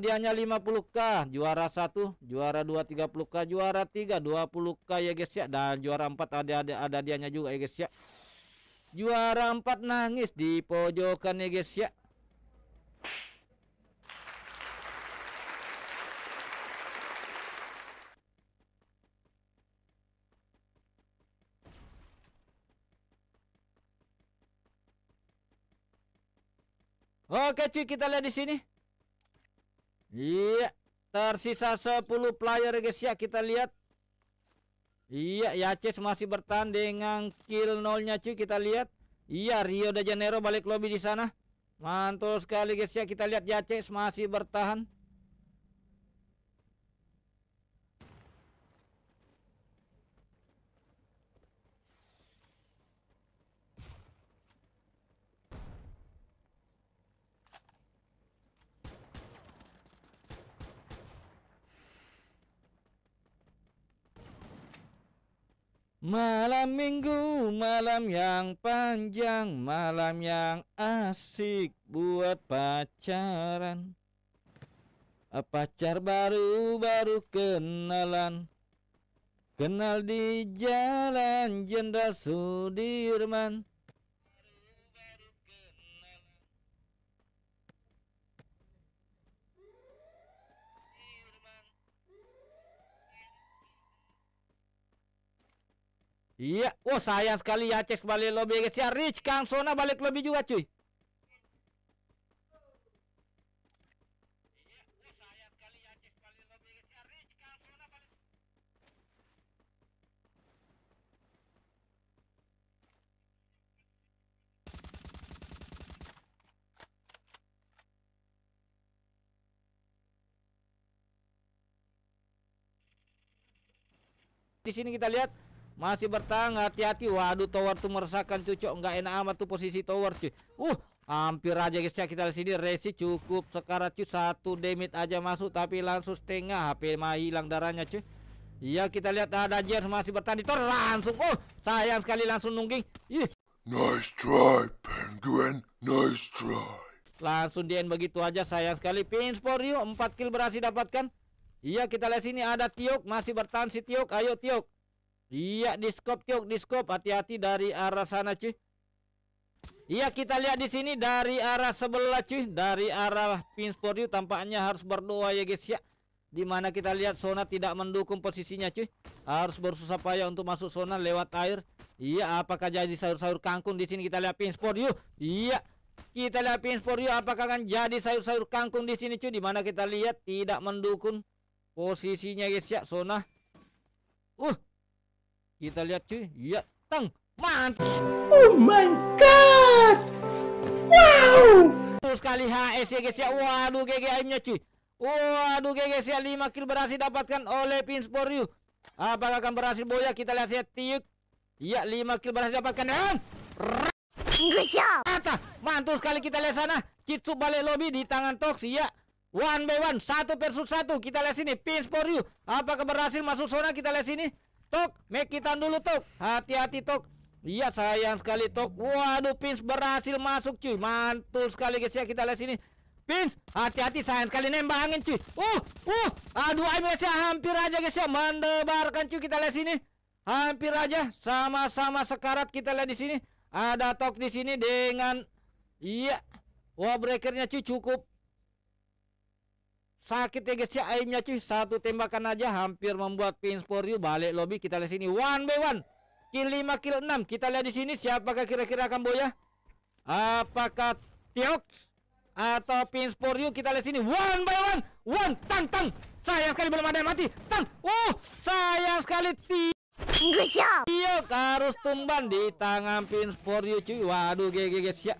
hadiahnya 50k juara 1 juara 2 30k juara 3 20k ya guys ya. Dan juara 4 ada ada ada hadiahnya juga ya guys ya. Juara 4 nangis di pojokan ya guys ya. Oke cuy kita lihat di sini. Iya, tersisa 10 player guys ya kita lihat. Iya, Yaces masih bertahan dengan kill nolnya cuy kita lihat. Iya, Rio de Janeiro balik lobby di sana. Mantul sekali guys ya kita lihat Yaces masih bertahan. Malam minggu, malam yang panjang, malam yang asik buat pacaran. Pacar baru baru kenalan, kenal di jalan Jenderal Sudirman. Iya, wah sayang sekali ya cek balik lobby guys ya. Rich Kang Sona balik lobby juga cuy. Di sini kita lihat masih bertahan hati-hati. Waduh tower tuh meresahkan cucok nggak enak amat tuh posisi tower cuy. Uh hampir aja guys ya kita di sini. Resi cukup sekarang cuy. Satu demit aja masuk tapi langsung setengah HP mah hilang darahnya cuy. Iya kita lihat ada Jers masih bertahan di tor langsung oh sayang sekali langsung nungging. Ih. Nice try, penguin. Nice try. langsung di end begitu aja sayang sekali. Pins for you 4 kill berhasil dapatkan. Iya kita lihat sini ada Tiok masih bertahan si Tiok. Ayo Tiok Iya, di scope tiok, di scope. Hati-hati dari arah sana, cuy. Iya, kita lihat di sini dari arah sebelah, cuy. Dari arah pin sport you tampaknya harus berdoa ya, guys ya. Di mana kita lihat zona tidak mendukung posisinya, cuy. Harus bersusah payah untuk masuk zona lewat air. Iya, apakah jadi sayur-sayur kangkung di sini kita lihat pin sport you. Iya. Kita lihat pin sport you apakah akan jadi sayur-sayur kangkung di sini, cuy. Di mana kita lihat tidak mendukung posisinya, guys ya. Zona. Uh, kita lihat cuy. Iya, tang. Mantap. Oh my god. Wow. Terus sekali HS ya guys ya. Waduh GG aimnya cuy. Waduh GG ya 5 kill berhasil dapatkan oleh Pins for you. Apakah akan berhasil boya? Kita lihat ya tiuk. Iya 5 kill berhasil dapatkan dan Good job. Mata, mantul sekali kita lihat sana. Citsu balik lobby di tangan Tox. Iya. One by one, satu versus satu. Kita lihat sini, pins for you. Apakah berhasil masuk zona? Kita lihat sini. Tok, make kita dulu Tok. Hati-hati Tok. Iya sayang sekali Tok. Waduh Pins berhasil masuk cuy. Mantul sekali guys ya kita lihat sini. Pins, hati-hati sayang sekali nembak angin cuy. Uh, uh, aduh IMS ya hampir aja guys ya mendebarkan cuy kita lihat sini. Hampir aja sama-sama sekarat kita lihat di sini. Ada Tok di sini dengan iya. Wah breakernya cuy cukup Sakit ya guys ya aimnya cuy. Satu tembakan aja hampir membuat pins for you Balik lobby kita lihat sini. One by one. Kill 5 kill 6 Kita lihat di sini siapakah kira-kira akan boya. Apakah Tiox Atau pins for you Kita lihat sini. One by one. One. Tang tang. Sayang sekali belum ada yang mati. Tang. Oh sayang sekali. Tiox harus tumban di tangan pins for you cuy. Waduh GG guys ya